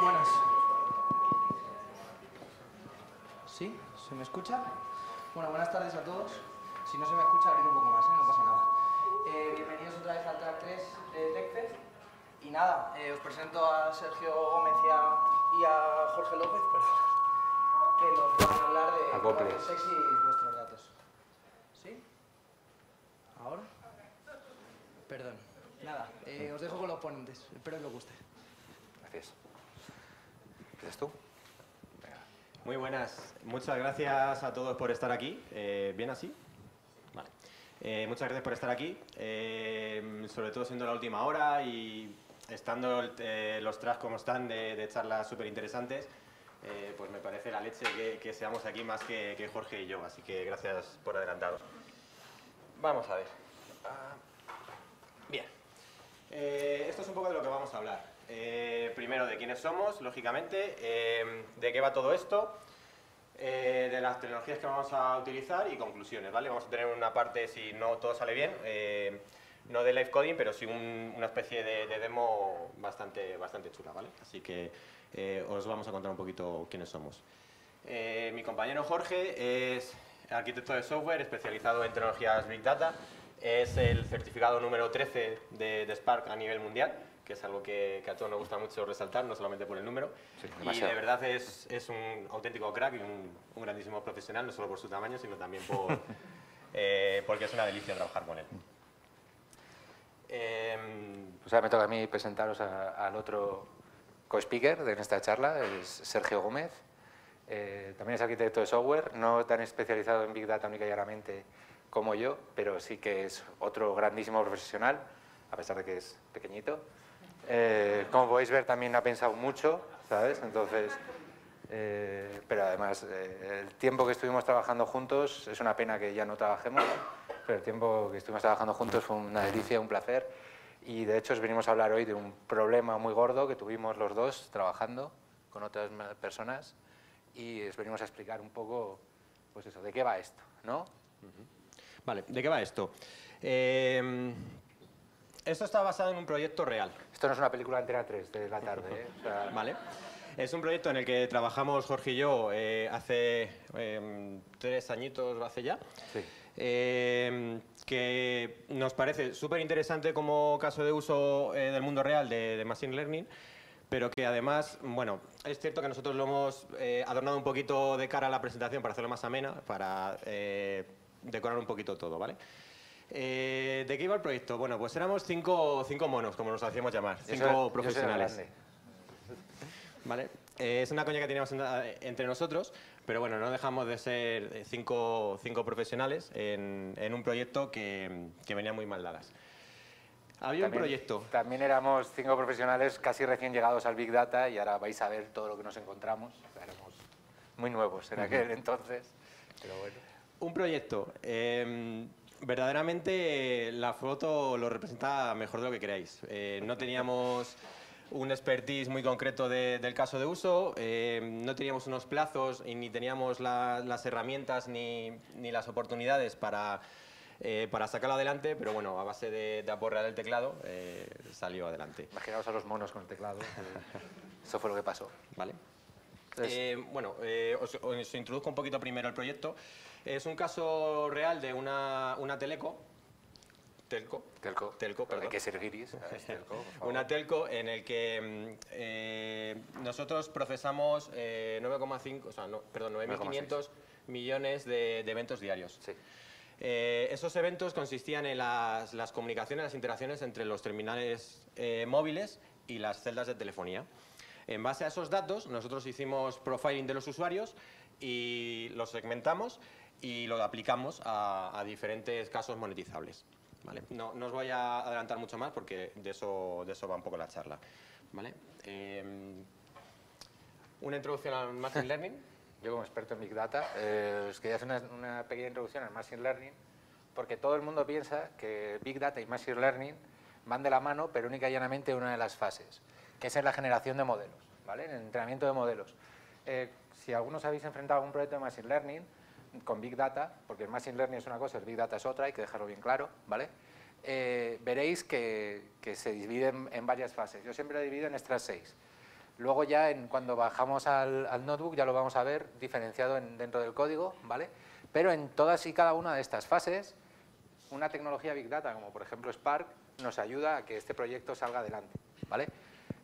Buenas. ¿Sí? ¿Se me escucha? Bueno, buenas tardes a todos. Si no se me escucha, abrir un poco más, ¿eh? no pasa nada. Eh, bienvenidos otra vez al track 3 de TechFest. Y nada, eh, os presento a Sergio Gómez y a, y a Jorge López, perdón, que nos van a hablar de Acoples. sexy vuestros datos. ¿Sí? ¿Ahora? Perdón. Nada, eh, os dejo con los ponentes. Espero que os guste. Gracias. ¿Empiezas tú? Muy buenas. Muchas gracias a todos por estar aquí. Eh, ¿Bien así? Vale. Eh, muchas gracias por estar aquí, eh, sobre todo siendo la última hora y estando los tracks como están de, de charlas súper interesantes, pues me parece la leche que, seamos aquí más que, Jorge y yo, así que gracias por adelantado. Vamos a ver. Ah, Bien. Esto es un poco de lo que vamos a hablar. Eh, primero, de quiénes somos, lógicamente, eh, de qué va todo esto, eh, de las tecnologías que vamos a utilizar y conclusiones, ¿vale? Vamos a tener una parte, si no todo sale bien, no de live coding, pero sí un- una especie de, de demo bastante, bastante chula, ¿vale? Así que os vamos a contar un poquito quiénes somos. Mi compañero Jorge es arquitecto de software especializado en tecnologías Big Data. Es el certificado número 13 de, de Spark a nivel mundial, que es algo que, que a todos nos gusta mucho resaltar, no solamente por el número. Sí, y de verdad es, es un auténtico crack y un, un grandísimo profesional, no solo por su tamaño, sino también por, eh, porque es una delicia trabajar con él. Em, Pues ahora me toca a mí presentaros a- al otro co-speaker de esta charla, es Sergio Gómez. Eh, también es arquitecto de software, no tan especializado en Big Data única y llanamente como yo, pero sí que es otro grandísimo profesional, a pesar de que es pequeñito. Eh, como podéis ver, también ha pensado mucho, ¿sabes? Entonces, eh, pero además, eh, el tiempo que estuvimos trabajando juntos, es una pena que ya no trabajemos, pero el tiempo que estuvimos trabajando juntos fue una delicia, un placer. Y de hecho os venimos a hablar hoy de un problema muy gordo que tuvimos los dos trabajando con otras personas y os venimos a explicar un poco, pues eso, de qué va esto, ¿no? Vale, ¿de qué va esto? Em, esto está basado en un proyecto real. Esto no es una película entera 3 de la tarde, ¿eh? O sea, ¿Vale? Es un proyecto en el que trabajamos Jorge y yo eh, hace em, tres añitos, hace ya, Sí. em, que nos parece súper interesante como caso de uso eh, del mundo real de, de Machine Learning, pero que además, bueno, es cierto que nosotros lo hemos adornado un poquito de cara a la presentación para hacerlo más amena, para decorar un poquito todo, ¿vale? Eh, ¿De qué iba el proyecto? Bueno, pues éramos cinco, cinco monos, como nos hacíamos llamar, yo cinco soy- profesionales. ¿Vale? Eh, es una coña que teníamos en- entre nosotros, pero bueno, no dejamos de ser cinco, cinco profesionales en, en un proyecto que, que venía muy mal dadas. Había un proyecto. También éramos cinco profesionales casi recién llegados al Big Data y ahora vais a ver todo lo que nos encontramos. Éramos muy nuevos en aquel entonces, pero bueno. Un proyecto. eh, verdaderamente la foto lo representa mejor de lo que queráis. Eh, no teníamos un expertise muy concreto de- del caso de uso, eh, no teníamos unos plazos y ni teníamos la- las herramientas ni, ni las oportunidades para, eh, para sacarlo adelante, pero bueno, a base de, de aporrear el teclado eh, salió adelante. Imaginaos a los monos con el teclado. Eso fue lo que pasó. ¿Vale? Entonces- Eh, bueno, os, os introduzco un poquito primero el proyecto. Es un caso real de una, una teleco. Telco. Telco. Telco, perdón. Ser guiris. ¿sabes? Telco. Una telco en el que mm, eh, nosotros procesamos eh, 9,5, o sea, no, perdón, 9.500 millones de, de eventos diarios. Sí. Eh, esos eventos consistían en las, las comunicaciones, las interacciones entre los terminales eh, móviles y las celdas de telefonía. En base a esos datos, nosotros hicimos profiling de los usuarios y los segmentamos y lo aplicamos a, a diferentes casos monetizables. ¿vale? No, no os voy a adelantar mucho más porque de eso, de eso va un poco la charla. ¿vale? Em, una introducción al Machine Learning. Yo como experto en Big Data, eh, os quería hacer una, pequeña introducción al Machine Learning, porque todo el mundo piensa que Big Data y Machine Learning van de la mano, pero única y llanamente una de las fases, que es en la generación de modelos, ¿vale? En el entrenamiento de modelos. Eh, si algunos habéis enfrentado a un proyecto de Machine Learning con Big Data, porque el Machine Learning es una cosa, el Big Data es otra, hay que dejarlo bien claro, ¿vale? Eh, veréis que, que se divide en, en varias fases. Yo siempre lo divido en estas seis. Luego ya en, cuando bajamos al, notebook ya lo vamos a ver diferenciado dentro del código, ¿vale? Pero en todas y cada una de estas fases, una tecnología Big Data, como por ejemplo Spark, nos ayuda a que este proyecto salga adelante, ¿vale?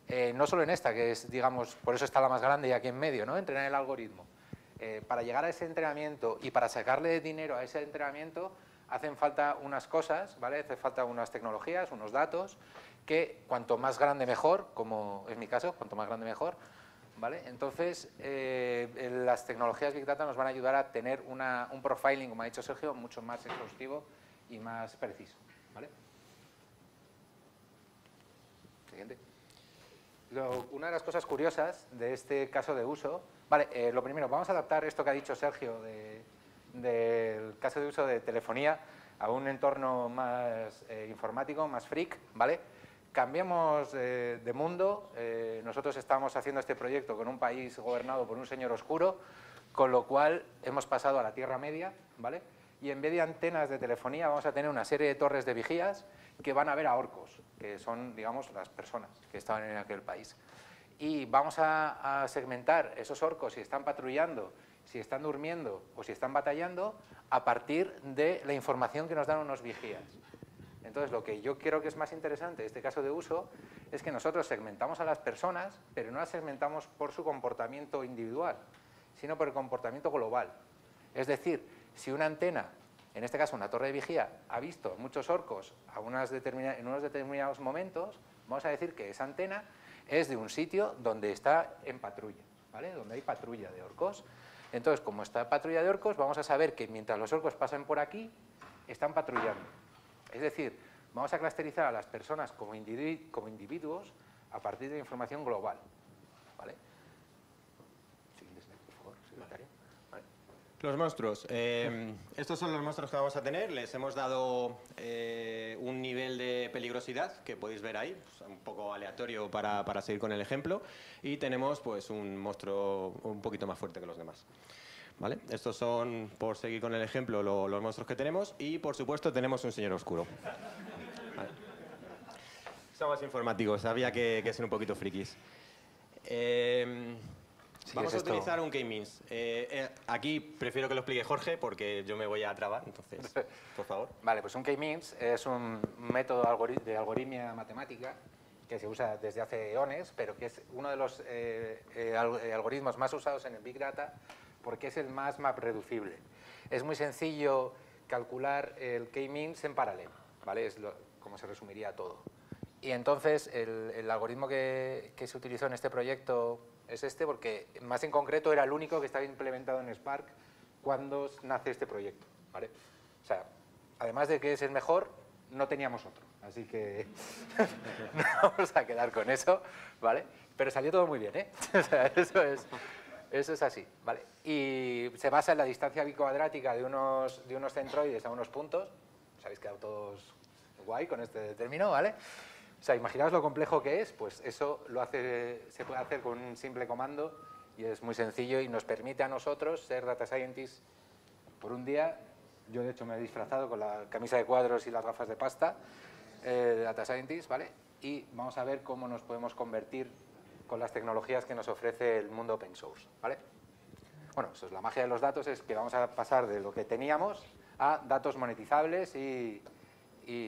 Eh, no solo en esta, que es, digamos, por eso está la más grande y aquí en medio, ¿no? Entrenar el algoritmo. Eh, para llegar a ese entrenamiento y para sacarle dinero a ese entrenamiento, hacen falta unas cosas, ¿vale? Hace falta unas tecnologías, unos datos, que cuanto más grande mejor, como es mi caso, cuanto más grande mejor, ¿vale? Entonces, eh, las tecnologías Big Data nos van a ayudar a tener un profiling, como ha dicho Sergio, mucho más exhaustivo y más preciso, ¿vale? Siguiente. Una de las cosas curiosas de este caso de uso, vale, eh, lo primero, vamos a adaptar esto que ha dicho Sergio del caso de uso de telefonía a un entorno más eh, informático, más freak, ¿vale? Cambiemos de mundo, eh, nosotros estamos haciendo este proyecto con un país gobernado por un señor oscuro, con lo cual hemos pasado a la Tierra Media, ¿vale? Y en vez de antenas de telefonía vamos a tener una serie de torres de vigías que van a ver a orcos, que son, digamos, las personas que estaban en aquel país. Y vamos a, segmentar esos orcos si están patrullando, si están durmiendo o si están batallando a partir de la información que nos dan unos vigías. Entonces, lo que yo creo que es más interesante este caso de uso es que nosotros segmentamos a las personas, pero no las segmentamos por su comportamiento individual, sino por el comportamiento global. Es decir, si una antena, en este caso una torre de vigía, ha visto muchos orcos en unos determinados momentos, vamos a decir que esa antena es de un sitio donde está en patrulla, ¿vale? donde hay patrulla de orcos. Entonces, como está patrulla de orcos, vamos a saber que mientras los orcos pasan por aquí, están patrullando. Es decir, vamos a clusterizar a las personas como, individuos a partir de información global. ¿Vale? Los monstruos. Eh, estos son los monstruos que vamos a tener. Les hemos dado eh, un nivel de peligrosidad que podéis ver ahí, pues, un poco aleatorio para, para, seguir con el ejemplo. Y tenemos pues un monstruo un poquito más fuerte que los demás. ¿Vale? Estos son, por seguir con el ejemplo, los monstruos que tenemos y, por supuesto, tenemos un señor oscuro. Somos informáticos, había que, ser un poquito frikis. Em, vamos a utilizar un K-Means. Eh, eh, aquí prefiero que lo explique Jorge porque yo me voy a trabar, entonces, por favor. Vale, pues un K-Means es un método de algoritmia matemática que se usa desde hace eones, pero que es uno de los eh, algoritmos más usados en el Big Data porque es el más map reducible. Es muy sencillo calcular el k-means en paralelo, ¿vale? Es como se resumiría todo. Y entonces el, algoritmo que, se utilizó en este proyecto es este porque más en concreto era el único que estaba implementado en Spark cuando nace este proyecto, ¿vale? O sea, además de que es el mejor, no teníamos otro, así que no vamos a quedar con eso, ¿vale? Pero salió todo muy bien, ¿eh? Eso es... Eso es así, ¿vale? Y se basa en la distancia bicuadrática de unos, de unos centroides a unos puntos. Os habéis quedado todos guay con este término, ¿vale? O sea, imaginaos lo complejo que es, pues eso lo hace, se puede hacer con un simple comando y es muy sencillo y nos permite a nosotros ser data scientists por un día. Yo, de hecho, me he disfrazado con la camisa de cuadros y las gafas de pasta eh, de data scientist, ¿vale? Y vamos a ver cómo nos podemos convertir con las tecnologías que nos ofrece el mundo open source. ¿vale? Bueno, eso es la magia de los datos, es que vamos a pasar de lo que teníamos a datos monetizables y,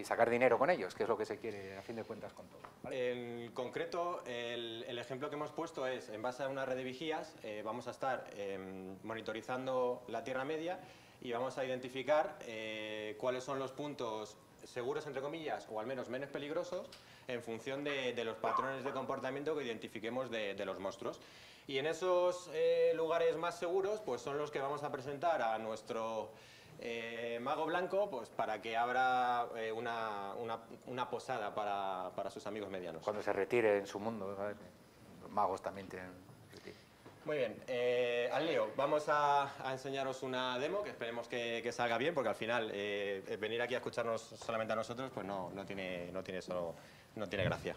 sacar dinero con ellos, que es lo que se quiere a fin de cuentas con todo. En concreto, el, ejemplo que hemos puesto es, en base a una red de vigías, eh, vamos a estar em, monitorizando la Tierra Media y vamos a identificar eh, cuáles son los puntos seguros, entre comillas, o al menos menos peligrosos, en función de, los patrones de comportamiento que identifiquemos de, los monstruos. Y en esos eh, lugares más seguros, pues son los que vamos a presentar a nuestro eh, mago blanco, pues para que abra eh, una, una, posada para, para, sus amigos medianos. Cuando se retire en su mundo, los magos también tienen muy bien, eh, al lío, vamos a, enseñaros una demo que esperemos que, salga bien, porque al final eh, venir aquí a escucharnos solamente a nosotros pues no, no, tiene, no, tiene, eso, no tiene gracia.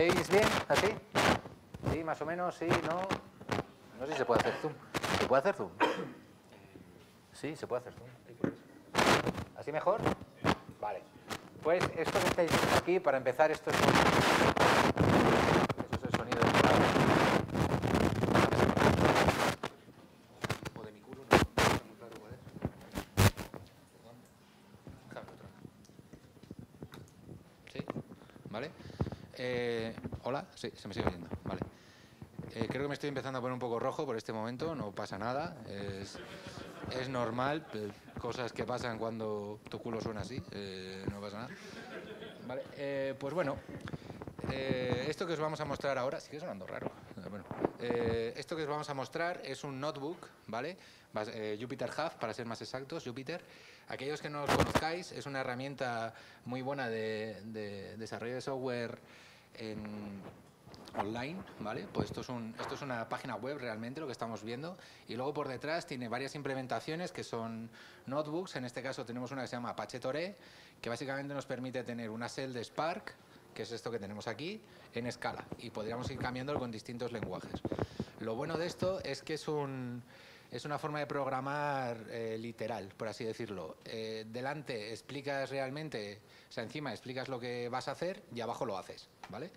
Vale. ¿Veis bien? ¿Así? Sí, más o menos, sí, no. No sé si se puede hacer zoom. ¿Se puede hacer zoom? Sí, se puede hacer zoom. ¿Así mejor? Vale. Pues esto que estáis viendo aquí, para empezar, esto es un... Eso es el sonido del O de mi culo, no, no está muy claro cuál es. Déjame otro. ¿Sí? ¿Vale? Eh, Hola, sí, se me sigue oyendo. Vale. Eh, creo que me estoy empezando a poner un poco rojo por este momento, no pasa nada. Es, es normal, eh, cosas que pasan cuando tu culo suena así, eh, no pasa nada. Vale, eh, pues bueno, eh, esto que os vamos a mostrar ahora, sigue sonando raro. Bueno, esto que os vamos a mostrar es un notebook, ¿vale? Jupyter Hub, para ser más exactos, Jupyter. Aquellos que no os conozcáis, es una herramienta muy buena de, de desarrollo de software online, ¿vale? Pues esto es, un, esto es una página web realmente lo que estamos viendo y luego por detrás tiene varias implementaciones que son notebooks, en este caso tenemos una que se llama Apache Toree, que básicamente nos permite tener una cell de Spark, que es esto que tenemos aquí, en escala y podríamos ir cambiándolo con distintos lenguajes. Lo bueno de esto es que es un... Es una forma de programar eh, literal, por así decirlo. Eh, delante explicas realmente, o sea, encima explicas lo que vas a hacer y abajo lo haces, ¿vale?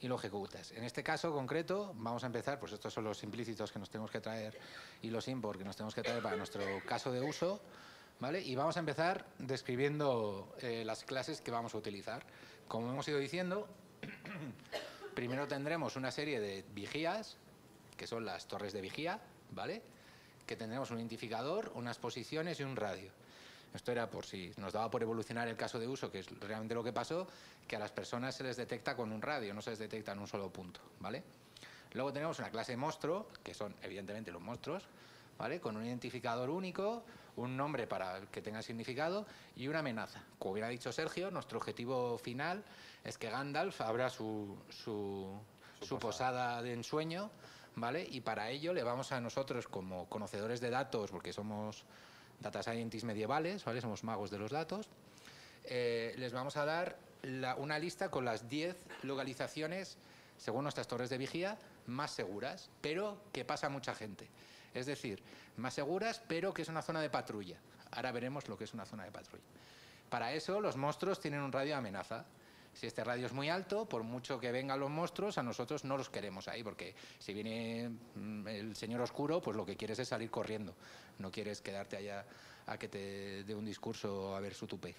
y lo ejecutas. En este caso concreto, vamos a empezar, pues estos son los implícitos que nos tenemos que traer y los import que nos tenemos que traer para nuestro caso de uso, ¿vale? Y vamos a empezar describiendo eh, las clases que vamos a utilizar. Como hemos ido diciendo, primero tendremos una serie de vigías, que son las torres de vigía, ¿vale? Que tendremos un identificador, unas posiciones y un radio. Esto era por si nos daba por evolucionar el caso de uso, que es realmente lo que pasó, que a las personas se les detecta con un radio, no se les detecta en un solo punto, ¿vale? Luego tenemos una clase monstruo, que son evidentemente los monstruos, ¿vale? Con un identificador único, un nombre para que tenga significado y una amenaza. Como hubiera dicho Sergio, nuestro objetivo final es que Gandalf abra su, su, su posada de ensueño, ¿vale? Y para ello le vamos a nosotros como conocedores de datos, porque somos data scientists medievales, ¿vale? Somos magos de los datos. eh, les vamos a dar una lista con las 10 localizaciones, según nuestras torres de vigía, más seguras, pero que pasa mucha gente. Es decir, más seguras, pero que es una zona de patrulla. Ahora veremos lo que es una zona de patrulla. Para eso, los monstruos tienen un radio de amenaza. Si este radio es muy alto, por mucho que vengan los monstruos, a nosotros no los queremos ahí, porque si viene mm, el señor oscuro, pues lo que quieres es salir corriendo. No quieres quedarte allá a que te dé un discurso a ver su tupé.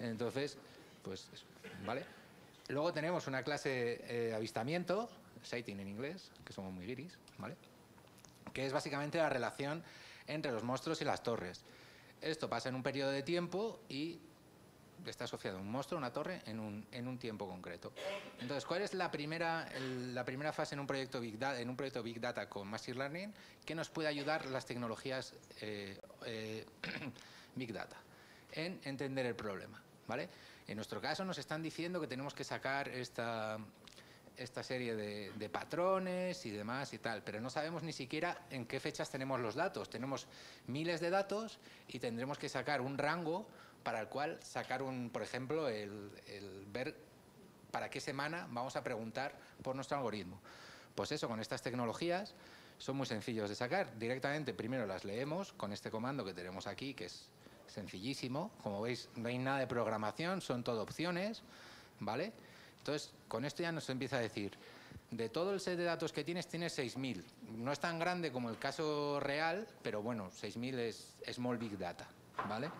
Entonces, pues, ¿vale? Luego tenemos una clase eh, avistamiento, sighting en inglés, que somos muy guiris, ¿vale? Que es básicamente la relación entre los monstruos y las torres. Esto pasa en un periodo de tiempo y está asociado un monstruo, una torre, en un, en un tiempo concreto. Entonces, ¿cuál es la primera, el- la primera fase en un, proyecto Big Data, en un proyecto Big Data con Machine Learning que nos puede ayudar las tecnologías eh, eh, Big Data en entender el problema? ¿vale? En nuestro caso nos están diciendo que tenemos que sacar esta, esta serie de, de patrones y demás y tal, pero no sabemos ni siquiera en qué fechas tenemos los datos. Tenemos miles de datos y tendremos que sacar un rango para el cual sacar un, por ejemplo, el, el ver para qué semana vamos a preguntar por nuestro algoritmo. Pues eso, con estas tecnologías son muy sencillos de sacar. Directamente primero las leemos con este comando que tenemos aquí, que es sencillísimo. Como veis, no hay nada de programación, son todo opciones, ¿vale? Entonces, con esto ya nos empieza a decir, de todo el set de datos que tienes, tienes 6.000. No es tan grande como el caso real, pero bueno, 6.000 es small big data, ¿vale?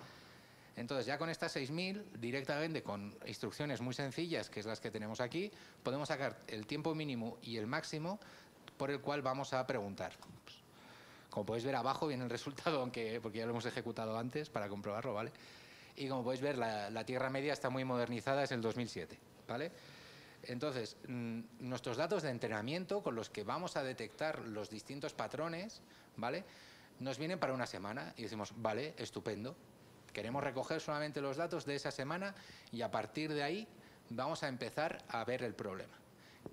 Entonces, ya con estas 6.000, directamente con instrucciones muy sencillas, que es las que tenemos aquí, podemos sacar el tiempo mínimo y el máximo por el cual vamos a preguntar. Como podéis ver abajo viene el resultado, aunque porque ya lo hemos ejecutado antes para comprobarlo, ¿vale? Y como podéis ver, la, la Tierra Media está muy modernizada, es el 2007, ¿vale? Entonces, mm, nuestros datos de entrenamiento con los que vamos a detectar los distintos patrones, ¿vale? Nos vienen para una semana y decimos, vale, estupendo. Queremos recoger solamente los datos de esa semana y a partir de ahí vamos a empezar a ver el problema.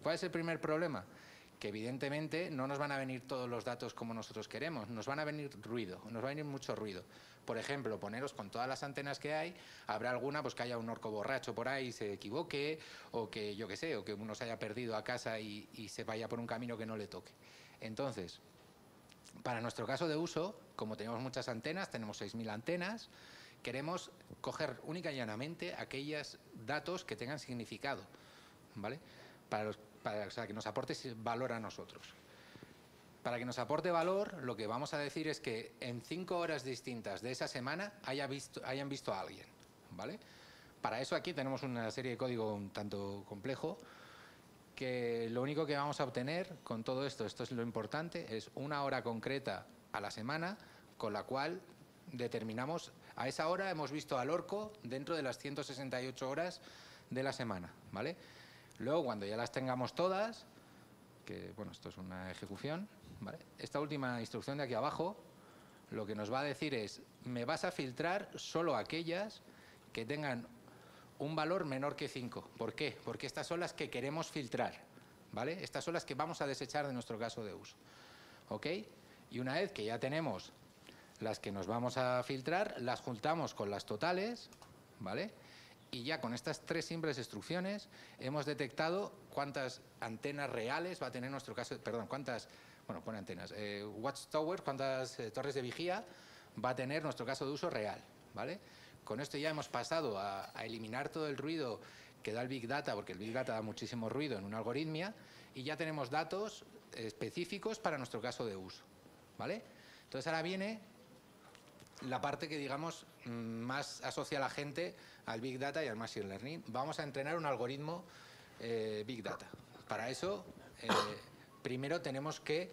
¿Cuál es el primer problema? Que evidentemente no nos van a venir todos los datos como nosotros queremos, nos van a venir ruido, nos va a venir mucho ruido. Por ejemplo, poneros con todas las antenas que hay, habrá alguna pues que haya un orco borracho por ahí y se equivoque, o que yo qué sé, o que uno se haya perdido a casa y, y se vaya por un camino que no le toque. Entonces, Para nuestro caso de uso, como tenemos muchas antenas, tenemos 6.000 antenas, queremos coger única y llanamente aquellos datos que tengan significado, ¿vale? Para, para o sea, que nos aporte valor a nosotros. Para que nos aporte valor, lo que vamos a decir es que en cinco horas distintas de esa semana haya visto, hayan visto a alguien, ¿vale? Para eso aquí tenemos una serie de código un tanto complejo, que lo único que vamos a obtener con todo esto, esto es lo importante, es una hora concreta a la semana con la cual determinamos, a esa hora hemos visto al orco dentro de las 168 horas de la semana, ¿vale? Luego, cuando ya las tengamos todas, que bueno, esto es una ejecución, ¿vale? Esta última instrucción de aquí abajo lo que nos va a decir es, me vas a filtrar solo aquellas que tengan un valor menor que 5. ¿Por qué? Porque estas son las que queremos filtrar, ¿vale? Estas son las que vamos a desechar de nuestro caso de uso, ¿ok? Y una vez que ya tenemos las que nos vamos a filtrar, las juntamos con las totales, ¿vale? Y ya con estas tres simples instrucciones hemos detectado cuántas antenas reales va a tener nuestro caso, perdón, cuántas, bueno, pone antenas, eh, watchtower, cuántas eh, torres de vigía va a tener nuestro caso de uso real, ¿vale? Con esto ya hemos pasado a, a, eliminar todo el ruido que da el Big Data, porque el Big Data da muchísimo ruido en una algoritmia, y ya tenemos datos específicos para nuestro caso de uso. ¿vale? Entonces ahora viene la parte que digamos más asocia a la gente al Big Data y al Machine Learning. Vamos a entrenar un algoritmo eh, Big Data. Para eso, eh, primero tenemos que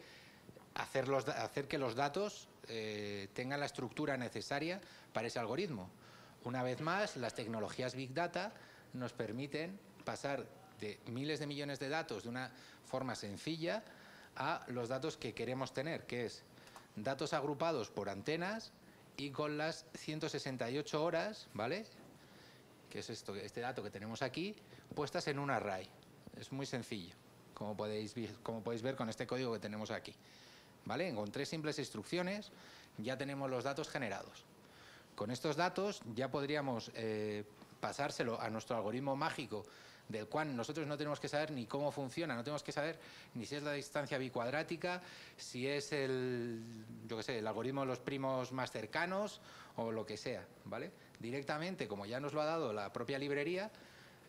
hacer que los datos eh, tengan la estructura necesaria para ese algoritmo. Una vez más, las tecnologías Big Data nos permiten pasar de miles de millones de datos de una forma sencilla a los datos que queremos tener, que es datos agrupados por antenas y con las 168 horas, ¿vale? Que es esto, este dato que tenemos aquí, puestas en un array. Es muy sencillo, como podéis, ver con este código que tenemos aquí. ¿Vale? Con tres simples instrucciones ya tenemos los datos generados. Con estos datos ya podríamos eh, pasárselo a nuestro algoritmo mágico del cual nosotros no tenemos que saber ni cómo funciona, no tenemos que saber ni si es la distancia bicuadrática, si es el, yo qué sé, el algoritmo de los primos más cercanos o lo que sea, ¿vale? Directamente, como ya nos lo ha dado la propia librería,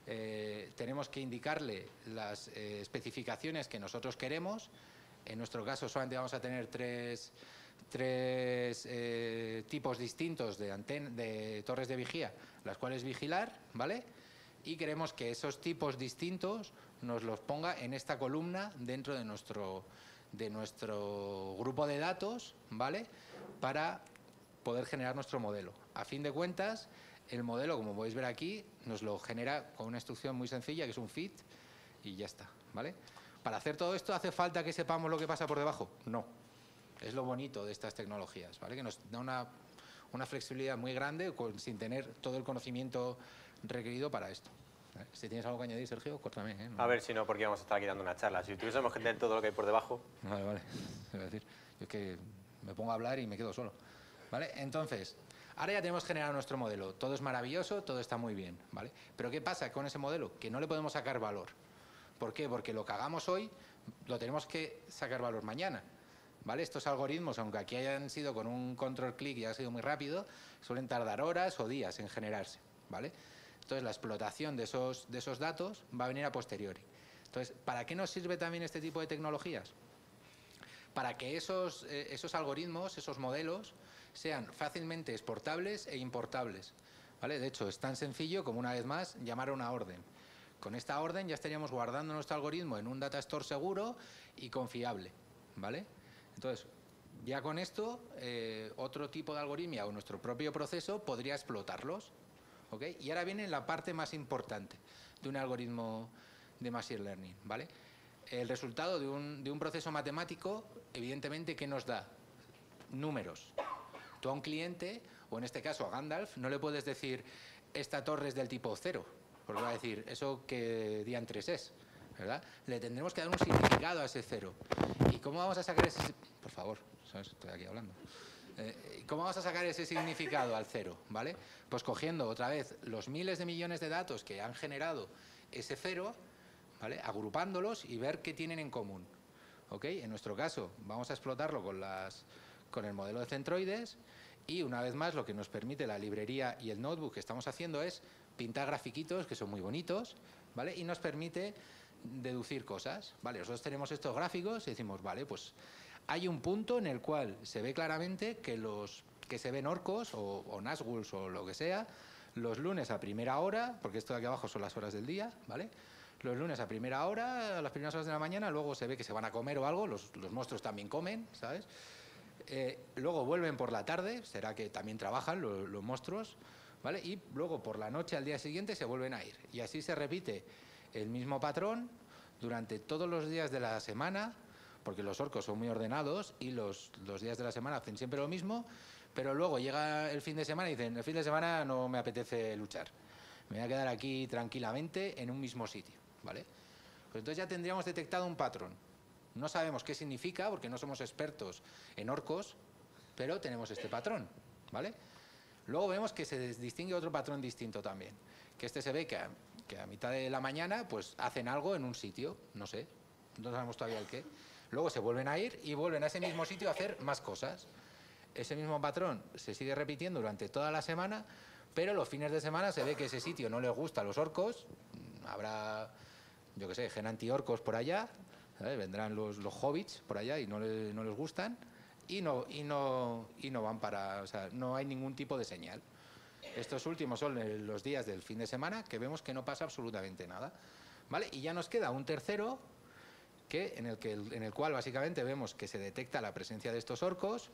eh, tenemos que indicarle las eh, especificaciones que nosotros queremos. En nuestro caso solamente vamos a tener tres, tres eh, tipos distintos de, de torres de vigía, las cuales vigilar, ¿vale? Y queremos que esos tipos distintos nos los ponga en esta columna dentro de nuestro, de nuestro grupo de datos, ¿vale? Para poder generar nuestro modelo. A fin de cuentas, el modelo, como podéis ver aquí, nos lo genera con una instrucción muy sencilla, que es un fit, y ya está, ¿vale? Para hacer todo esto, ¿hace falta que sepamos lo que pasa por debajo? No. Es lo bonito de estas tecnologías, ¿vale? Que nos da una, una flexibilidad muy grande sin tener todo el conocimiento requerido para esto. Si tienes algo que añadir, Sergio, córtame. ¿eh? No. A ver, si no, porque vamos a estar aquí dando una charla. Si tuviésemos que tener todo lo que hay por debajo... Vale, vale. Es decir, yo es que me pongo a hablar y me quedo solo. ¿Vale? Entonces, ahora ya tenemos generado nuestro modelo. Todo es maravilloso, todo está muy bien. ¿vale? Pero ¿qué pasa con ese modelo? Que no le podemos sacar valor. ¿Por qué? Porque lo que hagamos hoy lo tenemos que sacar valor mañana. ¿Vale? Estos algoritmos, aunque aquí hayan sido con un control clic y haya sido muy rápido, suelen tardar horas o días en generarse. ¿vale? Entonces, la explotación de esos, de esos datos va a venir a posteriori. Entonces, ¿para qué nos sirve también este tipo de tecnologías? Para que esos, eh, esos algoritmos, esos modelos, sean fácilmente exportables e importables. ¿vale? De hecho, es tan sencillo como, una vez más, llamar a una orden. Con esta orden ya estaríamos guardando nuestro algoritmo en un data store seguro y confiable. ¿vale? Entonces, ya con esto, eh, otro tipo de algoritmia o nuestro propio proceso podría explotarlos. ¿Okay? Y ahora viene la parte más importante de un algoritmo de Machine Learning. ¿vale? El resultado de un, de un proceso matemático, evidentemente, ¿qué nos da? Números. Tú a un cliente, o en este caso a Gandalf, no le puedes decir esta torre es del tipo cero, porque va a decir, ¿eso qué diantres es? ¿verdad? Le tendremos que dar un significado a ese cero. ¿Y cómo vamos a sacar ese... Por favor, ¿sabes? estoy aquí hablando. Eh, ¿Cómo vamos a sacar ese significado al cero? ¿vale? Pues cogiendo otra vez los miles de millones de datos que han generado ese cero, ¿vale? agrupándolos y ver qué tienen en común. ¿ok? En nuestro caso vamos a explotarlo con, el modelo de centroides y una vez más lo que nos permite la librería y el notebook que estamos haciendo es pintar grafiquitos que son muy bonitos, ¿vale? Y nos permite deducir cosas, ¿vale? Nosotros tenemos estos gráficos y decimos, vale, pues hay un punto en el cual se ve claramente que los que se ven orcos o, o Nazguls o lo que sea, los lunes a primera hora, porque esto de aquí abajo son las horas del día, ¿vale? Los lunes a primera hora, a las primeras horas de la mañana, luego se ve que se van a comer o algo, los, los monstruos también comen, ¿sabes? Eh, luego vuelven por la tarde, será que también trabajan los, los monstruos, ¿vale? Y luego por la noche al día siguiente se vuelven a ir. Y así se repite el mismo patrón durante todos los días de la semana, porque los orcos son muy ordenados y los, los días de la semana hacen siempre lo mismo, pero luego llega el fin de semana y dicen, el fin de semana no me apetece luchar, me voy a quedar aquí tranquilamente en un mismo sitio, ¿vale? Pues entonces ya tendríamos detectado un patrón. No sabemos qué significa porque no somos expertos en orcos, pero tenemos este patrón, ¿vale? Luego vemos que se distingue otro patrón distinto también, que este se ve que a, que a mitad de la mañana pues hacen algo en un sitio, no sé, no sabemos todavía el qué. Luego se vuelven a ir y vuelven a ese mismo sitio a hacer más cosas. Ese mismo patrón se sigue repitiendo durante toda la semana, pero los fines de semana se ve que ese sitio no les gusta a los orcos, habrá, yo qué sé, gen antiorcos por allá, vendrán los, los hobbits por allá y no, le- no les gustan, y no, y, no, y no van para, o sea, no hay ningún tipo de señal. Estos últimos son los días del fin de semana que vemos que no pasa absolutamente nada. ¿Vale? Y ya nos queda un tercero que, en, el que, en el cual básicamente vemos que se detecta la presencia de estos orcos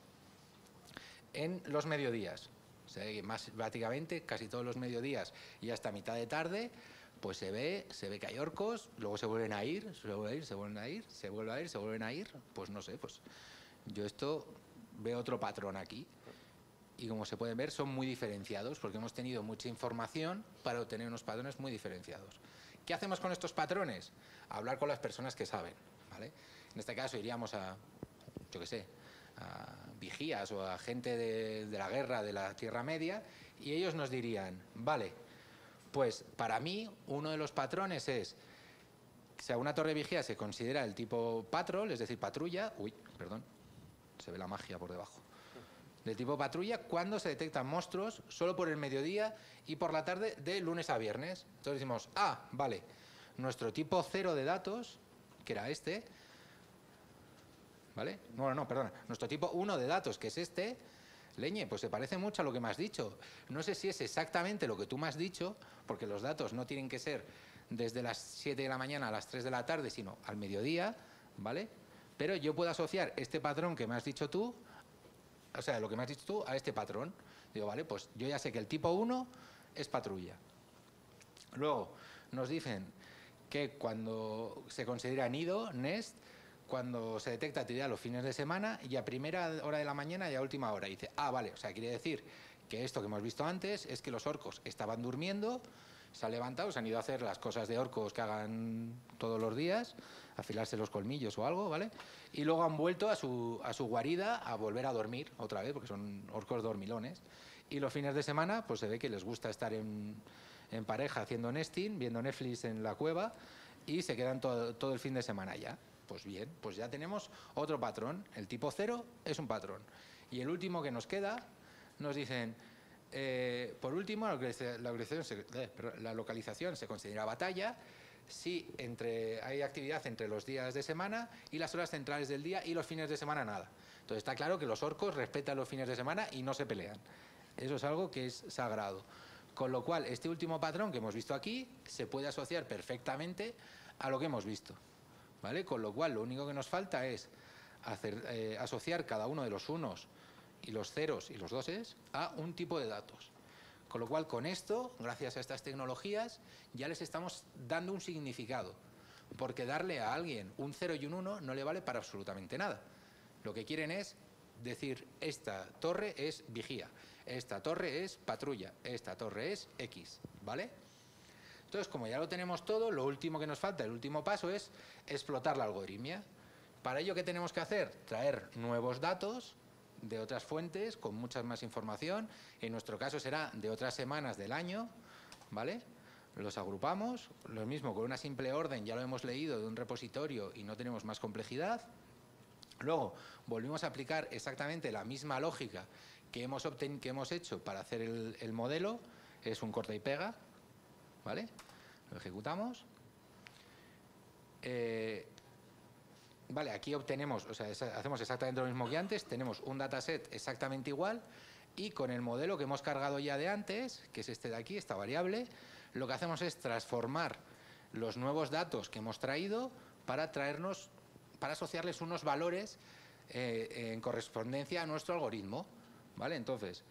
en los mediodías. O sea, más prácticamente casi todos los mediodías y hasta mitad de tarde, pues se ve, se ve que hay orcos, luego se vuelven a ir, se vuelven a ir, se vuelven a ir, se vuelven a ir, se vuelven a ir. Pues no sé, pues yo esto veo otro patrón aquí. Y como se pueden ver, son muy diferenciados porque hemos tenido mucha información para obtener unos patrones muy diferenciados. ¿Qué hacemos con estos patrones? Hablar con las personas que saben. ¿vale? En este caso iríamos a, yo qué sé, a vigías o a gente de, la guerra de la Tierra Media y ellos nos dirían, vale, pues para mí uno de los patrones es, si a una torre vigía se considera el tipo patrol, es decir, patrulla, uy, perdón, se ve la magia por debajo, del tipo patrulla cuando se detectan monstruos solo por el mediodía y por la tarde de lunes a viernes. Entonces decimos, ah, vale, nuestro tipo cero de datos, que era este, ¿vale? No, no, perdona, nuestro tipo 1 de datos, que es este, leñe, pues se parece mucho a lo que me has dicho. No sé si es exactamente lo que tú me has dicho, porque los datos no tienen que ser desde las 7 de la mañana a las 3 de la tarde, sino al mediodía, ¿vale? Pero yo puedo asociar este patrón que me has dicho tú, o sea, lo que me has dicho tú, a este patrón. Digo, vale, pues yo ya sé que el tipo 1 es patrulla. Luego, nos dicen que cuando se considera nido, nest, cuando se detecta actividad los fines de semana y a primera hora de la mañana y a última hora. Dice, ah, vale, o sea, quiere decir que esto que hemos visto antes es que los orcos estaban durmiendo, se han levantado, se han ido a hacer las cosas de orcos que hagan todos los días, afilarse los colmillos o algo, ¿vale? Y luego han vuelto a su, a su guarida a volver a dormir otra vez, porque son orcos dormilones. Y los fines de semana, pues se ve que les gusta estar en, en pareja haciendo nesting, viendo Netflix en la cueva y se quedan todo, todo el fin de semana ya. Pues bien, pues ya tenemos otro patrón. El tipo cero es un patrón. Y el último que nos queda, nos dicen, eh, por último, la localización, la localización se, eh, la localización se considera batalla si entre, hay actividad entre los días de semana y las horas centrales del día y los fines de semana nada. Entonces está claro que los orcos respetan los fines de semana y no se pelean. Eso es algo que es sagrado. Con lo cual, este último patrón que hemos visto aquí se puede asociar perfectamente a lo que hemos visto. ¿Vale? Con lo cual, lo único que nos falta es eh, asociar cada uno de los unos y los ceros y los doses a un tipo de datos. Con lo cual, con esto, gracias a estas tecnologías, ya les estamos dando un significado. Porque darle a alguien un 0 y un 1 no le vale para absolutamente nada. Lo que quieren es decir, esta torre es vigía, esta torre es patrulla, esta torre es X, ¿vale? Entonces, como ya lo tenemos todo, lo último que nos falta, el último paso es explotar la algoritmia. Para ello, ¿qué tenemos que hacer? Traer nuevos datos de otras fuentes con mucha más información. En nuestro caso será de otras semanas del año, ¿vale? los agrupamos, lo mismo con una simple orden, ya lo hemos leído de un repositorio y no tenemos más complejidad. Luego volvimos a aplicar exactamente la misma lógica que hemos, que hemos hecho para hacer el, modelo, es un corta y pega, ¿vale? Lo ejecutamos. Eh, vale, aquí obtenemos, o sea, hacemos exactamente lo mismo que antes, tenemos un dataset exactamente igual y con el modelo que hemos cargado ya de antes, que es este de aquí, esta variable, lo que hacemos es transformar los nuevos datos que hemos traído para traernos, para asociarles unos valores eh, en correspondencia a nuestro algoritmo. ¿Vale? Entonces,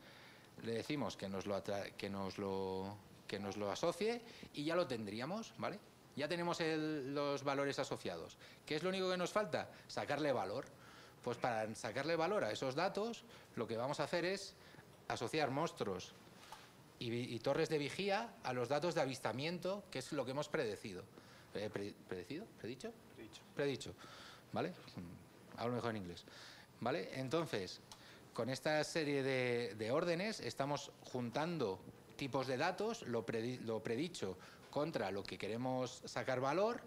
le decimos que nos lo, que nos lo, que nos lo asocie y ya lo tendríamos, ¿vale? Ya tenemos los valores asociados. ¿Qué es lo único que nos falta? Sacarle valor. Pues para sacarle valor a esos datos, lo que vamos a hacer es asociar monstruos y, torres de vigía a los datos de avistamiento, que es lo que hemos predecido. Eh, ¿Predecido? ¿Predicho? Predicho. Predicho. ¿Vale? Mm, hablo mejor en inglés. ¿Vale? Entonces, con esta serie de, órdenes estamos juntando tipos de datos, lo, predicho contra lo que queremos sacar valor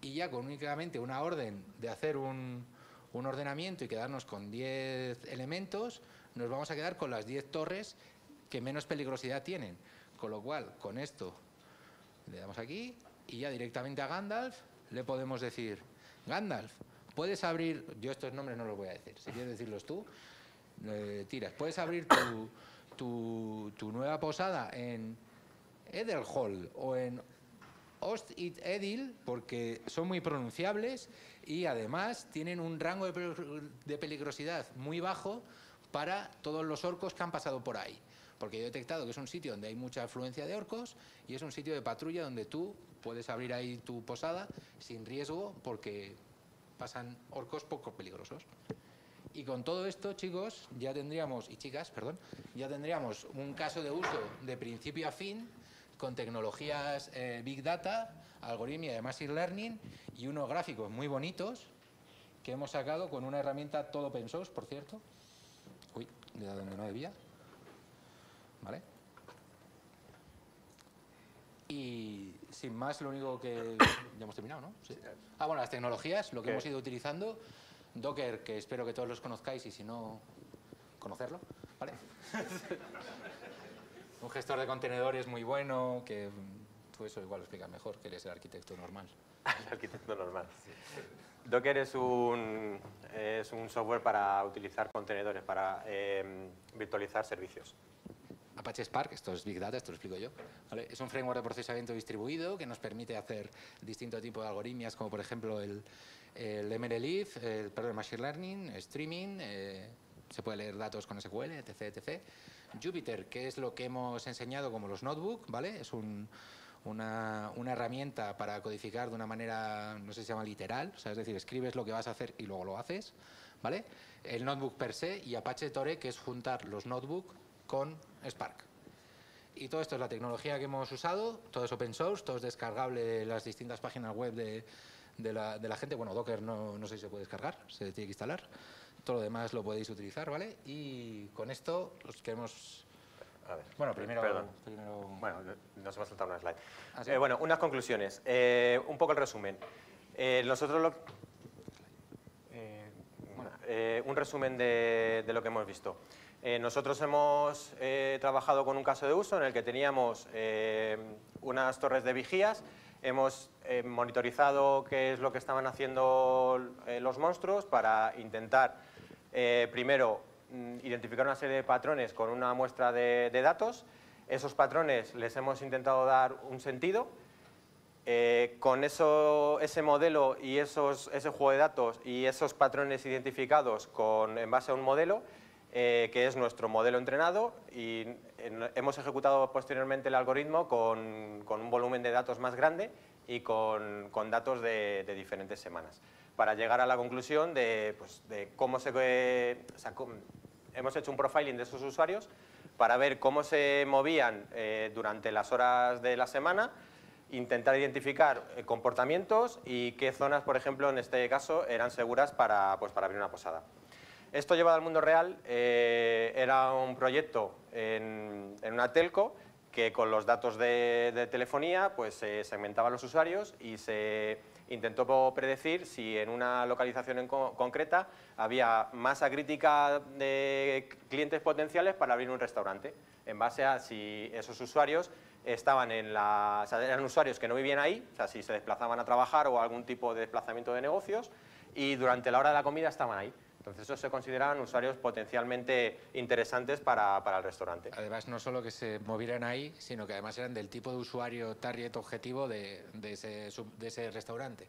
y ya con únicamente una orden de hacer un, un ordenamiento y quedarnos con 10 elementos, nos vamos a quedar con las 10 torres que menos peligrosidad tienen. Con lo cual, con esto le damos aquí y ya directamente a Gandalf le podemos decir, Gandalf, puedes abrir, yo estos nombres no los voy a decir, si quieres decirlos tú, eh, tiras. Puedes abrir tu, tu, nueva posada en Edelhall o en Ost it Edil porque son muy pronunciables y además tienen un rango de peligrosidad muy bajo para todos los orcos que han pasado por ahí. Porque yo he detectado que es un sitio donde hay mucha afluencia de orcos y es un sitio de patrulla donde tú puedes abrir ahí tu posada sin riesgo porque pasan orcos poco peligrosos. Y con todo esto, chicos, ya tendríamos, y chicas, perdón, ya tendríamos un caso de uso de principio a fin con tecnologías eh, Big Data, algoritmia de Machine Learning y unos gráficos muy bonitos que hemos sacado con una herramienta todo open source, por cierto. Uy, de donde no debía. ¿Vale? Y sin más, lo único que ya hemos terminado, ¿no? Ah, bueno, las tecnologías, lo que hemos ido utilizando Docker, que espero que todos los conozcáis y si no, conocerlo, ¿vale? un gestor de contenedores muy bueno, que tú eso igual lo explicas mejor, que eres el arquitecto normal. el arquitecto normal. Docker es un, es un software para utilizar contenedores, para em, virtualizar servicios. Apache Spark, esto es Big Data, esto lo explico yo. Es un framework de procesamiento distribuido que nos permite hacer distintos tipos de algoritmias, como por ejemplo el, el MLLIF, el perdón, Machine Learning, Streaming, eh, se puede leer datos con SQL, etc, etc. Jupyter, que es lo que hemos enseñado como los notebooks, ¿vale? Es una, herramienta para codificar de una manera, no sé si se llama literal, es decir, escribes lo que vas a hacer y luego lo haces, ¿vale? El notebook per se y Apache Tore, que es juntar los notebooks con Spark. Y todo esto es la tecnología que hemos usado, todo es open source, todo es descargable de las distintas páginas web de, la gente. Bueno, Docker no, no sé si se puede descargar, se tiene que instalar. Todo lo demás lo podéis utilizar, ¿vale? Y con esto os queremos... A ver, bueno, primero, Bueno, nos hemos saltado una slide. ¿Ah, eh, bueno, unas conclusiones. Eh, un poco el resumen. Eh, nosotros lo... un resumen de, de, lo que hemos visto. nosotros hemos trabajado con un caso de uso en el que teníamos unas torres de vigías Hemos eh, monitorizado qué es lo que estaban haciendo eh, los monstruos para intentar, eh, primero, mm, identificar una serie de patrones con una muestra de, datos. Esos patrones les hemos intentado dar un sentido. con eso, ese modelo y esos, ese juego de datos y esos patrones identificados con, en base a un modelo, que es nuestro modelo entrenado y hemos ejecutado posteriormente el algoritmo con, con, un volumen de datos más grande y con, con datos de, de, diferentes semanas, para llegar a la conclusión de, pues, de cómo se... hemos hecho un profiling de esos usuarios para ver cómo se movían eh, durante las horas de la semana, intentar identificar eh, comportamientos y qué zonas, por ejemplo, en este caso, eran seguras para, pues, para abrir una posada. Esto llevado al mundo real eh, era un proyecto en, una telco que con los datos de, telefonía pues se segmentaban los usuarios y se intentó predecir si en una localización en concreta había masa crítica de clientes potenciales para abrir un restaurante, en base a si esos usuarios estaban en la, eran usuarios que no vivían ahí, o sea, si se desplazaban a trabajar o algún tipo de desplazamiento de negocios, y durante la hora de la comida estaban ahí. Entonces, esos se consideraban usuarios potencialmente interesantes para, para, el restaurante. Además, no solo que se movieran ahí, sino que además eran del tipo de usuario target objetivo de, de, ese, de ese, restaurante.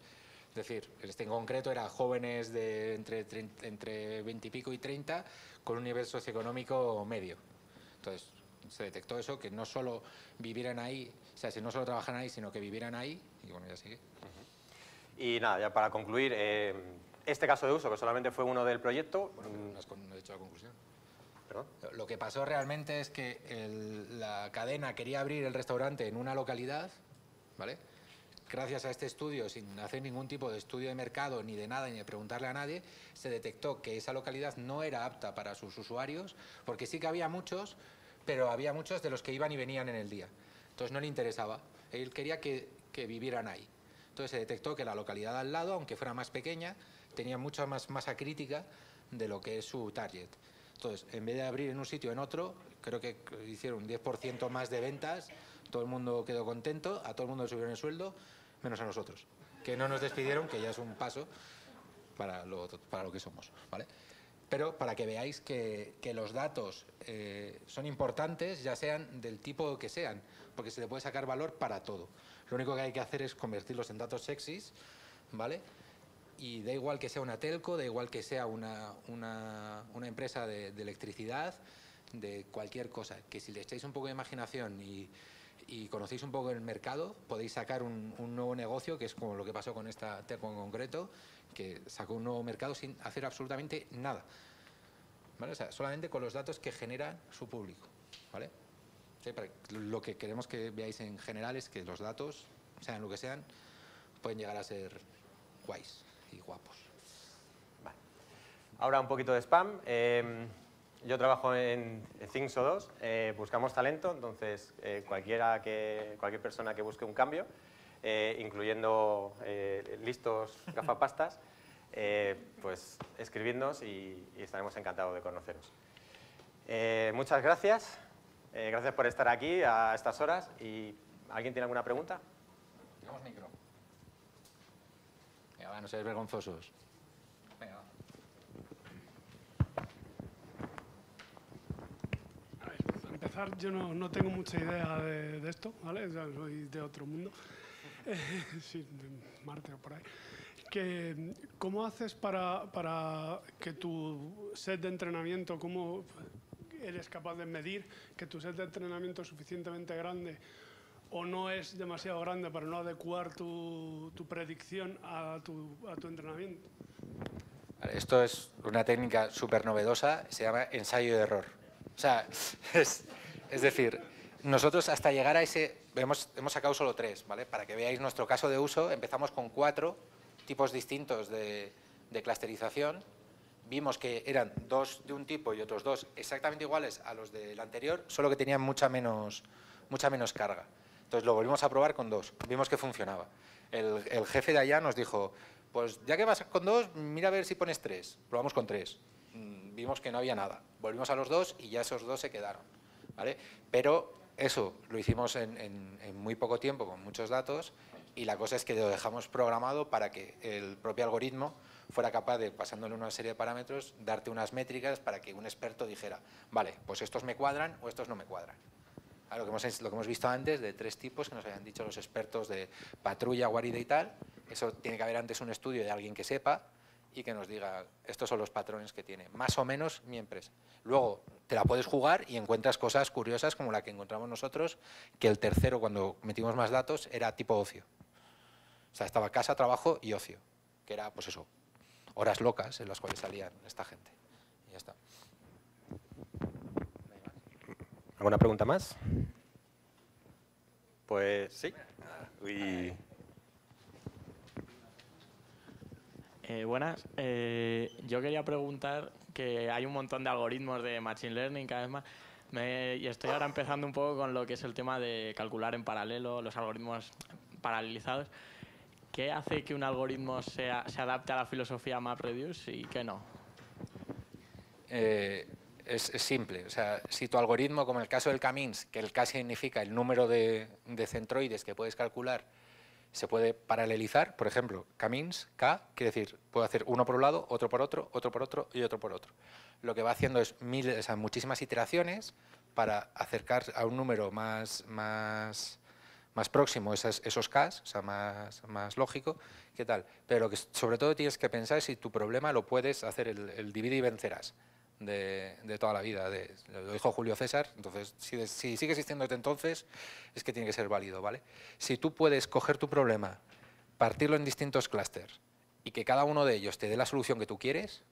Es decir, este en concreto era jóvenes de entre, entre 20 y pico y 30 con un nivel socioeconómico medio. Entonces, se detectó eso, que no solo vivieran ahí, o sea, si no solo trabajan ahí, sino que vivieran ahí, y bueno, ya sigue. Y nada, ya para concluir, eh, este caso de uso, que solamente fue uno del proyecto... no, he hecho la conclusión. ¿Perdón? Lo que pasó realmente es que la cadena quería abrir el restaurante en una localidad, ¿vale? Gracias a este estudio, sin hacer ningún tipo de estudio de mercado ni de nada, ni de preguntarle a nadie, se detectó que esa localidad no era apta para sus usuarios, porque sí que había muchos, pero había muchos de los que iban y venían en el día. Entonces no le interesaba. Él quería que, que vivieran ahí. Entonces se detectó que la localidad al lado, aunque fuera más pequeña, tenía mucha más masa crítica de lo que es su target. Entonces, en vez de abrir en un sitio en otro, creo que hicieron un 10% más de ventas, todo el mundo quedó contento, a todo el mundo le subieron el sueldo, menos a nosotros, que no nos despidieron, que ya es un paso para lo, para lo que somos. ¿vale? Pero para que veáis que, que los datos eh, son importantes, ya sean del tipo que sean, porque se le puede sacar valor para todo. Lo único que hay que hacer es convertirlos en datos sexys, ¿vale? Y da igual que sea una telco, da igual que sea una, una, empresa de, electricidad, de cualquier cosa, que si le echáis un poco de imaginación y, conocéis un poco el mercado, podéis sacar un, un, nuevo negocio, que es como lo que pasó con esta telco en concreto, que sacó un nuevo mercado sin hacer absolutamente nada. ¿Vale? O sea, solamente con los datos que genera su público. ¿vale? lo que queremos que veáis en general es que los datos, sean lo que sean, pueden llegar a ser guays y guapos. Ahora un poquito de spam. Em, yo trabajo en Things 2, eh, buscamos talento, entonces eh, cualquiera que, cualquier persona que busque un cambio, eh, incluyendo listos gafapastas, pues escribidnos y, y, estaremos encantados de conoceros. muchas gracias, gracias por estar aquí a estas horas y ¿alguien tiene alguna pregunta? Tenemos micro no seáis vergonzosos. Venga. A ver, para empezar, yo no, no tengo mucha idea de, de esto, ¿vale? Soy de otro mundo. Eh, sí, de Marte o por ahí. Que, ¿Cómo haces para, para que tu set de entrenamiento, cómo eres capaz de medir que tu set de entrenamiento es suficientemente grande o no es demasiado grande para no adecuar tu, predicción a tu, a tu entrenamiento? Esto es una técnica súper novedosa, se llama ensayo de error. O sea, es, es, decir, nosotros hasta llegar a ese, hemos, hemos sacado solo tres, ¿vale? Para que veáis nuestro caso de uso, empezamos con cuatro tipos distintos de, de clusterización, vimos que eran dos de un tipo y otros dos exactamente iguales a los del anterior, solo que tenían mucha menos, mucha menos carga. Entonces lo volvimos a probar con dos, vimos que funcionaba. El, jefe de allá nos dijo, pues ya que vas con dos, mira a ver si pones tres. Probamos con tres, mm, vimos que no había nada. Volvimos a los dos y ya esos dos se quedaron. ¿vale? Pero eso lo hicimos en, muy poco tiempo, con muchos datos, y la cosa es que lo dejamos programado para que el propio algoritmo fuera capaz de, pasándole una serie de parámetros, darte unas métricas para que un experto dijera, vale, pues estos me cuadran o estos no me cuadran lo que, hemos, lo que hemos visto antes, de tres tipos que nos habían dicho los expertos de patrulla, guarida y tal. Eso tiene que haber antes un estudio de alguien que sepa y que nos diga, estos son los patrones que tiene, más o menos mi empresa. Luego te la puedes jugar y encuentras cosas curiosas como la que encontramos nosotros, que el tercero, cuando metimos más datos, era tipo ocio. O sea, estaba casa, trabajo y ocio, que era, pues eso, horas locas en las cuales salían esta gente. Y ya está. ¿Alguna pregunta más? Pues sí. Eh, buenas. Eh, yo quería preguntar que hay un montón de algoritmos de Machine Learning cada vez más. y estoy ahora empezando un poco con lo que es el tema de calcular en paralelo los algoritmos paralelizados. ¿Qué hace que un algoritmo sea, se adapte a la filosofía MapReduce y qué no? Eh, es, simple. O sea, si tu algoritmo, como en el caso del Camins, que el K significa el número de, centroides que puedes calcular, se puede paralelizar, por ejemplo, Camins, K, quiere decir, puedo hacer uno por un lado, otro por otro, otro por otro y otro por otro. Lo que va haciendo es miles, muchísimas iteraciones para acercar a un número más, más, más próximo esos, esos Ks, o sea, más, más lógico, ¿qué tal? Pero lo que sobre todo tienes que pensar es si tu problema lo puedes hacer el, el divide y vencerás de, toda la vida. De, lo dijo Julio César, entonces si, si, sigue existiendo desde entonces es que tiene que ser válido. ¿vale? Si tú puedes coger tu problema, partirlo en distintos clústeres y que cada uno de ellos te dé la solución que tú quieres,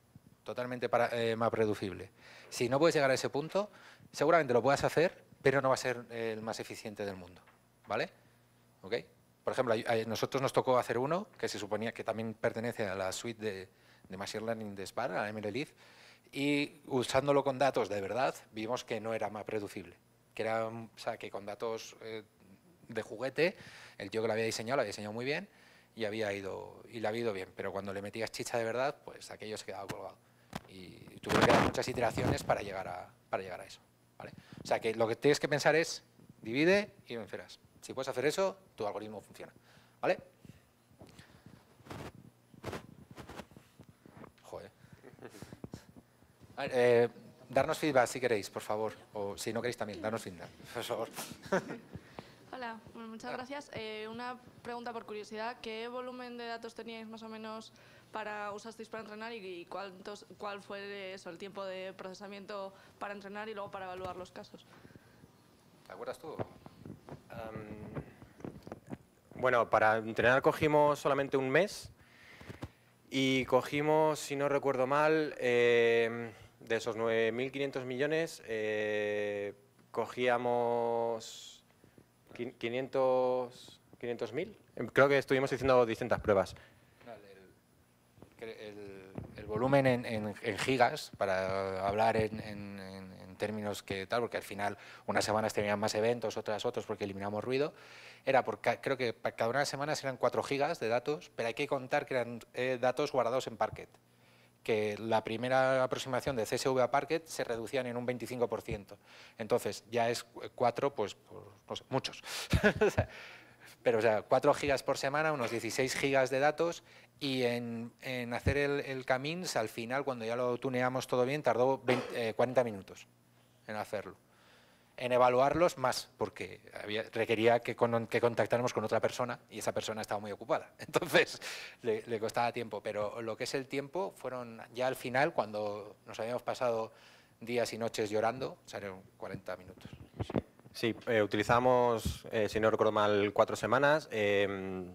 totalmente para, eh, más reducible. Si no puedes llegar a ese punto, seguramente lo puedas hacer, pero no va a ser el más eficiente del mundo. ¿Vale? ¿Ok? Por ejemplo, a nosotros nos tocó hacer uno que se suponía que también pertenece a la suite de, Machine Learning de SPAR, a MLLith, y usándolo con datos de verdad vimos que no era más reducible, que era, o sea, que con datos eh, de juguete el tío que lo había diseñado lo había diseñado muy bien y había ido y le había ido bien, pero cuando le metías chicha de verdad, pues aquello se quedaba colgado y tuvieron que dar muchas iteraciones para llegar a para llegar a eso, ¿vale? O sea, que lo que tienes que pensar es divide y vencerás. Si puedes hacer eso, tu algoritmo funciona, ¿vale? Eh, darnos feedback si queréis, por favor. O si no queréis también, darnos feedback, por favor. Hola, muchas gracias. Eh, una pregunta por curiosidad. ¿Qué volumen de datos teníais más o menos para usasteis para entrenar y, cuántos, cuál fue eso, el tiempo de procesamiento para entrenar y luego para evaluar los casos? ¿Te acuerdas tú? bueno, para entrenar cogimos solamente un mes y cogimos, si no recuerdo mal, eh, de esos 9.500 millones, eh, cogíamos 500 500.000. Em, creo que estuvimos haciendo distintas pruebas. El, volumen en, gigas, para hablar en, términos que tal, porque al final unas semanas tenían más eventos, otras otros porque eliminamos ruido, era porque creo que cada una de las semanas eran 4 gigas de datos, pero hay que contar que eran eh, datos guardados en Parquet que la primera aproximación de CSV a Parquet se reducían en un 25%. Entonces, ya es 4, pues, no sé, muchos. Pero, o sea, 4 gigas por semana, unos 16 gigas de datos, y en, hacer el, el, Camins, al final, cuando ya lo tuneamos todo bien, tardó 40 eh, minutos en hacerlo en evaluarlos más, porque requería que, contactáramos con otra persona y esa persona estaba muy ocupada. Entonces le, costaba tiempo, pero lo que es el tiempo fueron ya al final, cuando nos habíamos pasado días y noches llorando, salieron 40 minutos. Sí, eh, utilizamos, eh, si no recuerdo mal, cuatro semanas. Em,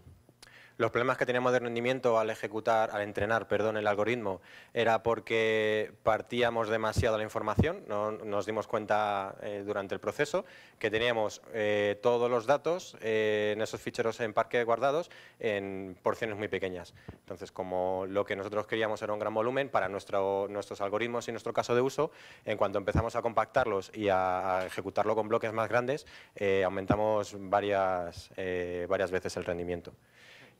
los problemas que teníamos de rendimiento al ejecutar, al entrenar, perdón, el algoritmo, era porque partíamos demasiado la información, no, nos dimos cuenta eh, durante el proceso que teníamos eh, todos los datos eh, en esos ficheros en parque guardados en porciones muy pequeñas. Entonces, como lo que nosotros queríamos era un gran volumen para nuestro, nuestros algoritmos y nuestro caso de uso, en cuanto empezamos a compactarlos y a, ejecutarlo con bloques más grandes, aumentamos varias, varias veces el rendimiento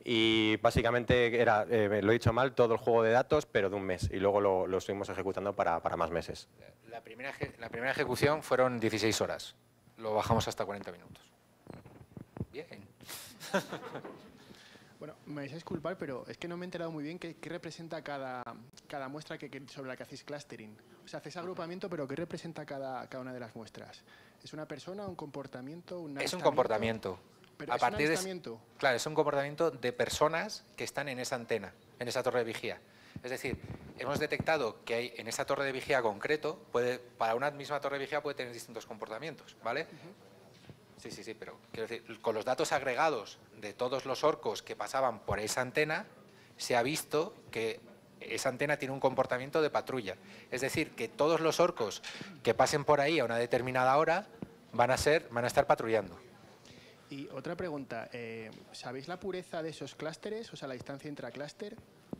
y básicamente era, eh, lo he dicho mal, todo el juego de datos, pero de un mes, y luego lo, lo estuvimos ejecutando para, para, más meses. La primera, la primera ejecución fueron 16 horas, lo bajamos hasta 40 minutos. Bien. Bueno, me vais a disculpar, pero es que no me he enterado muy bien qué, qué representa cada, cada muestra que, sobre la que hacéis clustering. O sea, hacéis agrupamiento, pero ¿qué representa cada, cada una de las muestras? ¿Es una persona, un comportamiento, un Es un comportamiento. Pero a es partir un claro, es un comportamiento de personas que están en esa antena, en esa torre de vigía. Es decir, hemos detectado que hay en esa torre de vigía concreto, puede, para una misma torre de vigía puede tener distintos comportamientos, ¿vale? Sí, sí, sí, pero quiero decir, con los datos agregados de todos los orcos que pasaban por esa antena, se ha visto que esa antena tiene un comportamiento de patrulla. Es decir, que todos los orcos que pasen por ahí a una determinada hora van a, ser, van a estar patrullando. Y otra pregunta, eh, ¿sabéis la pureza de esos clústeres, o sea, la distancia intraclúster?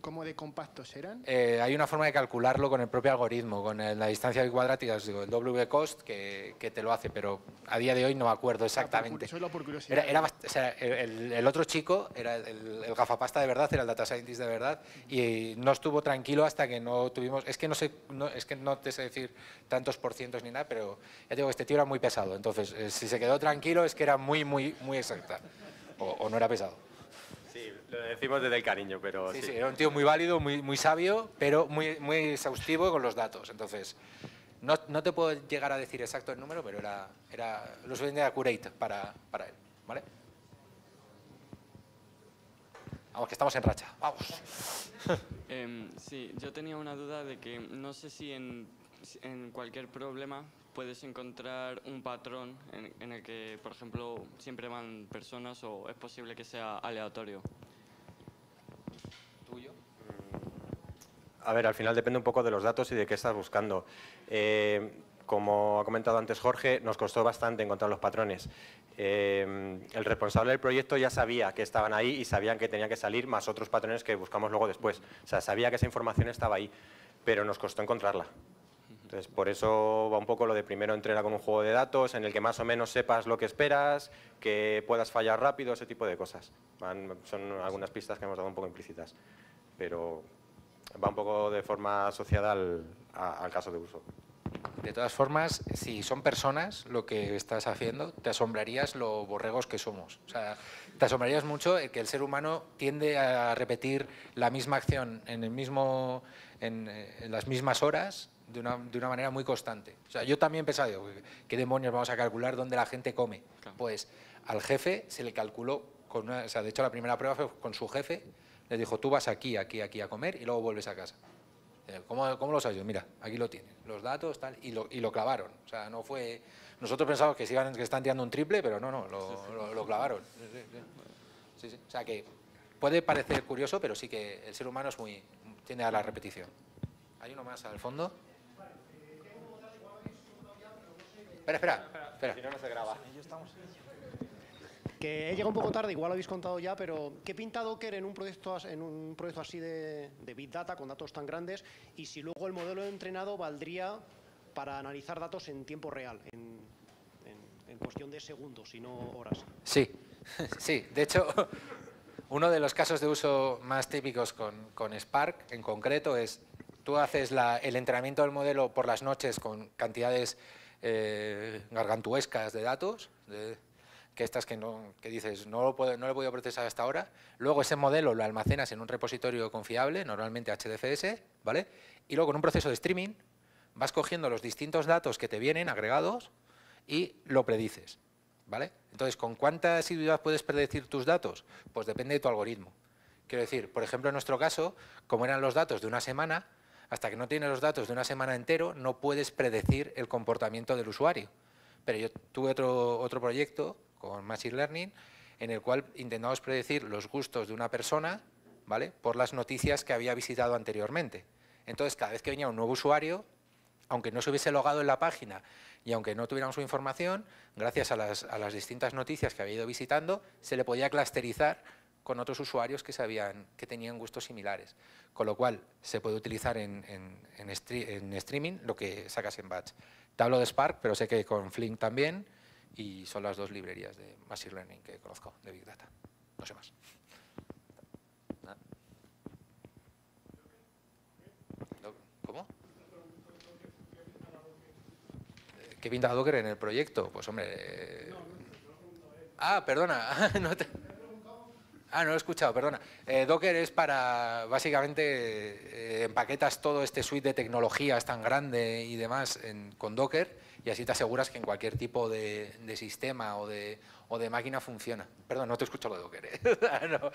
¿Cómo de compactos eran? Eh, hay una forma de calcularlo con el propio algoritmo, con el- la distancia cuadrática, os digo, el WCost, que, que te lo hace, pero a día de hoy no me acuerdo exactamente. Solo por curiosidad. Era, era bast- o sea, el, el otro chico, era el, el gafapasta de verdad, era el data scientist de verdad, y no estuvo tranquilo hasta que no tuvimos, es que no sé, no, es que no te sé decir tantos por cientos ni nada, pero ya te digo, este tío era muy pesado, entonces eh, si se quedó tranquilo es que era muy, muy, muy exacta, o, o no era pesado. Sí, lo decimos desde el cariño, pero Sí, sí. sí, era un tío muy válido, muy, muy sabio, pero muy, muy exhaustivo con los datos. Entonces, no, no te puedo llegar a decir exacto el número, pero era, era lo suficiente accurate para, para él. ¿Vale? Vamos, que estamos en racha. Vamos. Em, sí, yo tenía una duda de que no sé si en, si en cualquier problema puedes encontrar un patrón en, el que, por ejemplo, siempre van personas o es posible que sea aleatorio. ¿Tuyo? A ver, al final depende un poco de los datos y de qué estás buscando. Eh, como ha comentado antes Jorge, nos costó bastante encontrar los patrones. Eh, el responsable del proyecto ya sabía que estaban ahí y sabían que tenían que salir más otros patrones que buscamos luego después. O sea, sabía que esa información estaba ahí, pero nos costó encontrarla. Entonces, por eso va un poco lo de primero entrena con un juego de datos en el que más o menos sepas lo que esperas, que puedas fallar rápido, ese tipo de cosas. Son algunas pistas que hemos dado un poco implícitas, pero va un poco de forma asociada al, al caso de uso. De todas formas, si son personas lo que estás haciendo, te asombrarías lo borregos que somos. O sea, te asombrarías mucho el que el ser humano tiende a repetir la misma acción en, el mismo, en las mismas horas de una, de una manera muy constante. O sea, yo también pensaba, digo, ¿qué demonios vamos a calcular dónde la gente come? Claro. Pues al jefe se le calculó, con una- o sea, de hecho la primera prueba fue con su jefe, le dijo, tú vas aquí, aquí, aquí a comer y luego vuelves a casa. Eh, ¿Cómo, ¿Cómo lo sabes? Yo, Mira, aquí lo tienes, los datos, tal, y lo, y lo clavaron. O sea, no fue... Nosotros pensamos que, se iban, que están tirando un triple, pero no, no, lo, lo- lo clavaron. Sí. O sea que puede parecer curioso, pero sí que el ser humano es muy tiende a la repetición. ¿Hay uno más al fondo? Espera, espera, espera. no, no se graba. Que he llegado un poco tarde, igual lo habéis contado ya, pero ¿qué pinta Docker en un proyecto, en un proyecto así de, de Big Data con datos tan grandes? Y si luego el modelo entrenado valdría para analizar datos en tiempo real, en, en- en cuestión de segundos y no horas. Sí, sí. De hecho, uno de los casos de uso más típicos con, con Spark en concreto es tú haces la- el entrenamiento del modelo por las noches con cantidades eh, gargantuescas de datos, que estas que, no, que dices no lo, puedo, no he podido procesar hasta ahora. Luego ese modelo lo almacenas en un repositorio confiable, normalmente HDFS, ¿vale? Y luego con un proceso de streaming vas cogiendo los distintos datos que te vienen agregados y lo predices. ¿Vale? Entonces, ¿con cuánta asiduidad puedes predecir tus datos? Pues depende de tu algoritmo. Quiero decir, por ejemplo, en nuestro caso, como eran los datos de una semana, hasta que no tienes los datos de una semana entero, no puedes predecir el comportamiento del usuario. Pero yo tuve otro, otro proyecto con Machine Learning en el cual intentamos predecir los gustos de una persona ¿vale? por las noticias que había visitado anteriormente. Entonces, cada vez que venía un nuevo usuario, aunque no se hubiese logado en la página y aunque no tuviéramos su información, gracias a las, a las distintas noticias que había ido visitando, se le podía clusterizar con otros usuarios que, sabían, que tenían gustos similares. Con lo cual, se puede utilizar en, en- en stre- en streaming lo que sacas en batch. Te hablo de Spark, pero sé que con Flink también, y son las dos librerías de Machine Learning que conozco, de Big Data. No sé más. ¿Cómo? Eh, ¿Qué pinta Docker en el proyecto? Pues hombre... eh, Ah, perdona. no te- Ah, no lo he escuchado, perdona. Eh, Docker es para, básicamente, eh, empaquetas todo este suite de tecnologías tan grande y demás en- con Docker y así te aseguras que en cualquier tipo de, sistema o de, máquina funciona. Perdón, no te escucho lo de Docker. ¿eh? no,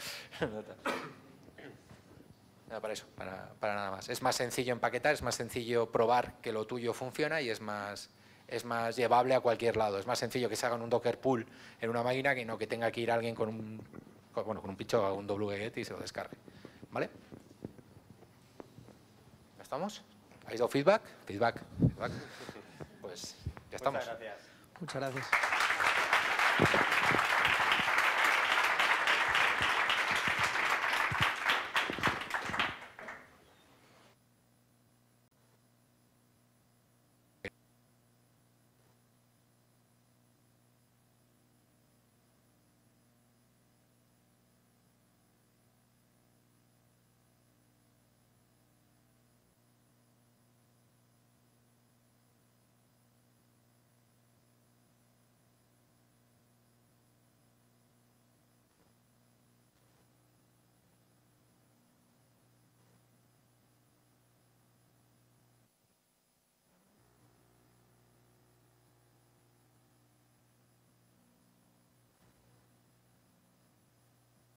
no para eso, para, nada más. Es más sencillo empaquetar, es más sencillo probar que lo tuyo funciona y es más, es más llevable a cualquier lado. Es más sencillo que se haga un Docker pool en una máquina que no que tenga que ir alguien con un, con- bueno, con un pincho a un wget y se lo descargue. ¿Vale? ¿Ya estamos? ¿Habéis dado feedback? Feedback. feedback. Pues ya estamos. Muchas gracias. Muchas gracias.